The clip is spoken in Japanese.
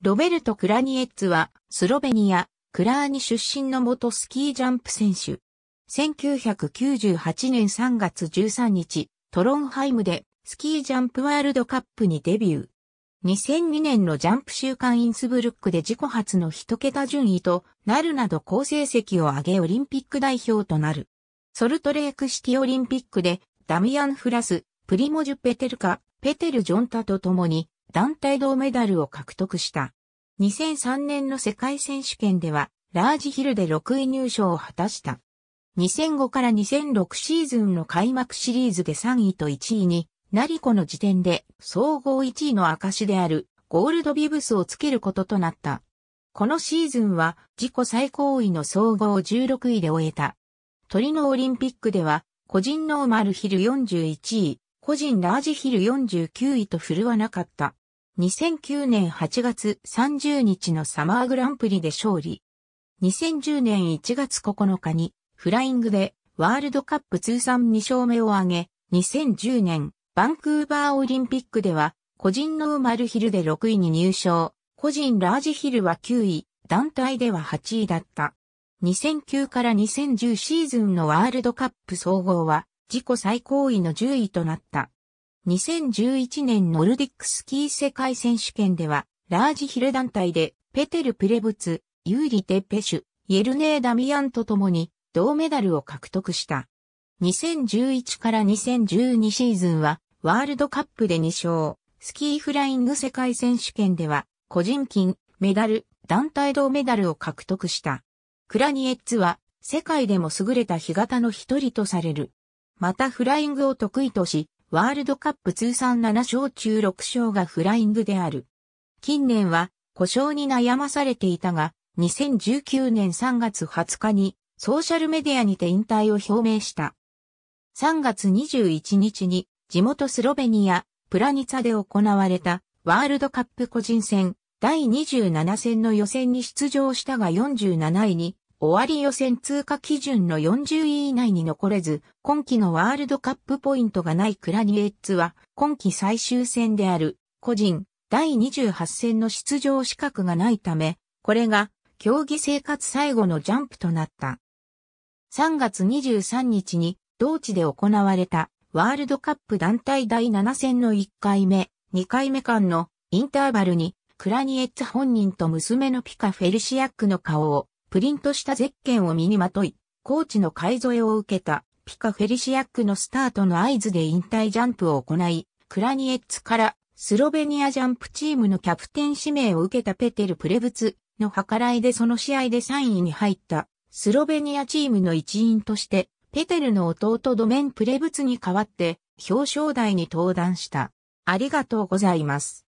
ロベルト・クラニエッツは、スロベニア、クラーニ出身の元スキージャンプ選手。1998年3月13日、トロンハイムでスキージャンプワールドカップにデビュー。2002年のジャンプ週間インスブルックで自己初の一桁順位となるなど好成績を上げオリンピック代表となる。ソルトレークシティオリンピックでダミアン・フラス、プリモジュ・ペテルカ、ペテル・ジョンタと共に団体銅メダルを獲得した。2003年の世界選手権では、ラージヒルで6位入賞を果たした。2005から2006シーズンの開幕シリーズで3位と1位に、ナリコの時点で総合1位の証であるゴールドビブスをつけることとなった。このシーズンは自己最高位の総合16位で終えた。トリノオリンピックでは個人ノーマルヒル41位、個人ラージヒル49位と振るわなかった。2009年8月30日のサマーグランプリで勝利。2010年1月9日にフライングでワールドカップ通算2勝目を挙げ、2010年バンクーバーオリンピックでは個人ノーマルヒルで6位に入賞、個人ラージヒルは9位、団体では8位だった。2009から2010シーズンのワールドカップ総合は自己最高位の10位となった。2011年ノルディックスキー世界選手権では、ラージヒル団体で、ペテル・プレブツ、ユーリ・テペシュ、イエルネー・ダミアンと共に、銅メダルを獲得した。2011から2012シーズンは、ワールドカップで2勝、スキーフライング世界選手権では、個人金、メダル、団体銅メダルを獲得した。クラニエッツは、世界でも優れた干潟の一人とされる。またフライングを得意とし、ワールドカップ通算7勝中6勝がフライングである。近年は故障に悩まされていたが、2019年3月20日にソーシャルメディアにて引退を表明した。3月21日に地元スロベニア、プラニツァで行われたワールドカップ個人戦第27戦の予選に出場したが47位に終わり予選通過基準の40位以内に残れず、今季のワールドカップポイントがないクラニエッツは、今季最終戦である、個人、第28戦の出場資格がないため、これが、競技生活最後のジャンプとなった。3月23日に、同地で行われた、ワールドカップ団体第7戦の1回目、2回目間のインターバルに、クラニエッツ本人と娘のピカ・フェルシアックの顔をプリントしたゼッケンを身にまとい、コーチの買い添えを受けたピカ・フェリシアックのスタートの合図で引退ジャンプを行い、クラニエッツからスロベニアジャンプチームのキャプテン指名を受けたペテル・プレブツの計らいでその試合で3位に入ったスロベニアチームの一員として、ペテルの弟ドメン・プレブツに代わって表彰台に登壇した。ありがとうございます。